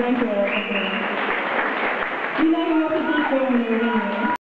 Thank you. You know you have to be